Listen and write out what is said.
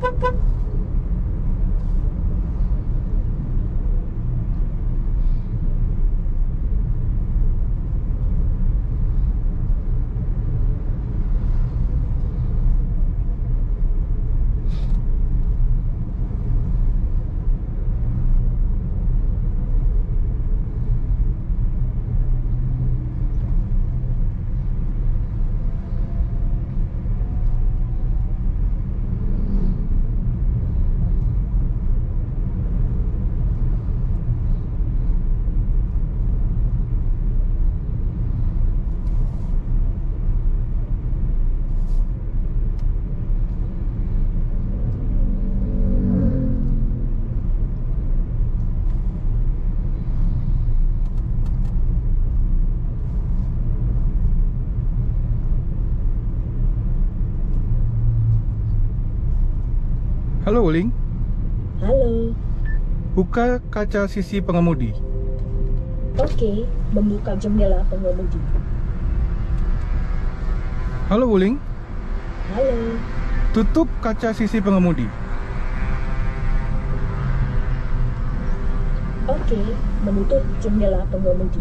Boop, boop. Halo Wuling, Halo. buka kaca sisi pengemudi. Oke, membuka jendela pengemudi. Halo Wuling, Halo. tutup kaca sisi pengemudi. Oke, menutup jendela pengemudi.